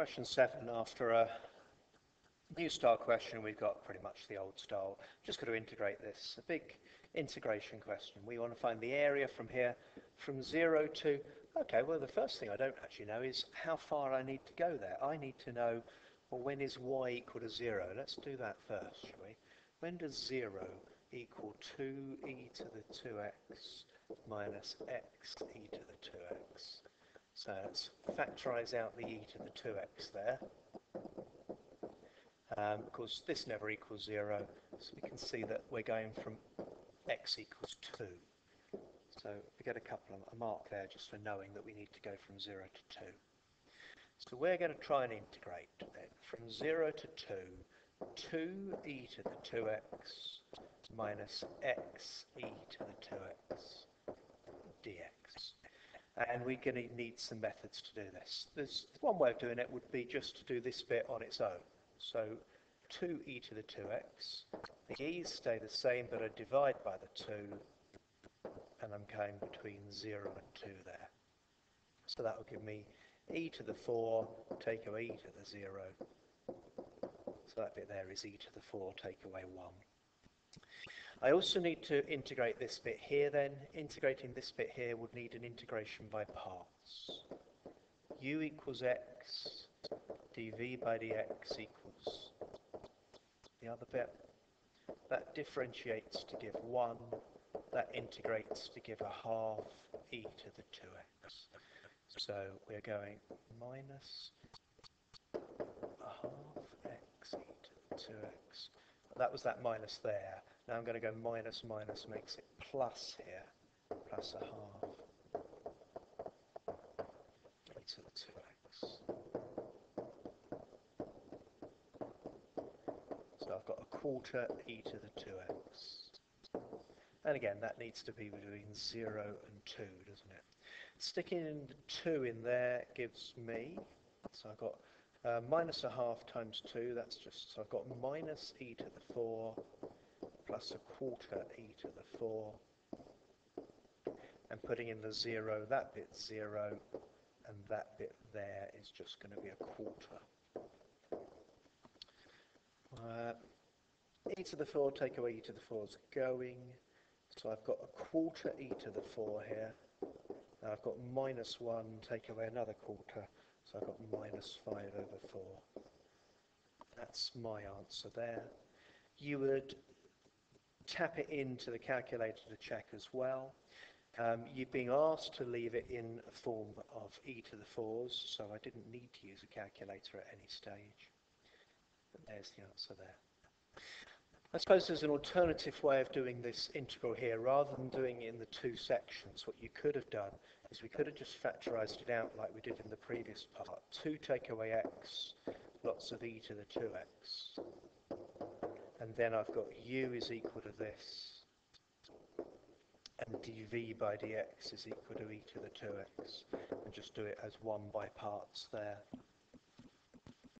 Question seven, after a new style question, we've got pretty much the old style. Just got to integrate this. A big integration question. We want to find the area from here, from zero to, okay, well, the first thing I don't actually know is how far I need to go there. I need to know, well, when is y equal to zero? Let's do that first, shall we? When does zero equal 2e to the 2x minus x e to the 2x? So let's factorize out the e to the 2x there. Um, of course, this never equals 0, so we can see that we're going from x equals 2. So we get a couple of a mark there just for knowing that we need to go from 0 to 2. So we're going to try and integrate then from 0 to 2, 2e to the 2x minus x e to the 2x dx. And we're going to need some methods to do this. There's one way of doing it would be just to do this bit on its own. So 2e to the 2x. The e's stay the same, but I divide by the 2, and I'm going between 0 and 2 there. So that will give me e to the 4, take away e to the 0. So that bit there is e to the 4, take away 1. I also need to integrate this bit here then. Integrating this bit here would need an integration by parts. u equals x, dv by dx equals the other bit. That differentiates to give 1. That integrates to give a half e to the 2x. So we're going minus a half x e to the 2x. That was that minus there. Now I'm going to go minus minus makes it plus here, plus a half e to the 2x. So I've got a quarter e to the 2x. And again, that needs to be between 0 and 2, doesn't it? Sticking in the 2 in there gives me, so I've got uh, minus a half times 2, that's just, so I've got minus e to the 4 plus a quarter e to the 4. And putting in the 0, that bit 0, and that bit there is just going to be a quarter. Uh, e to the 4 take away e to the 4 is going. So I've got a quarter e to the 4 here. Now I've got minus 1, take away another quarter. So I've got minus 5 over 4. That's my answer there. You would tap it into the calculator to check as well. Um, you're being asked to leave it in a form of e to the 4s, so I didn't need to use a calculator at any stage. But there's the answer there. I suppose there's an alternative way of doing this integral here. Rather than doing it in the two sections, what you could have done is we could have just factorized it out like we did in the previous part. 2 take away x, lots of e to the 2x. Then I've got u is equal to this. And dv by dx is equal to e to the 2x. And just do it as 1 by parts there.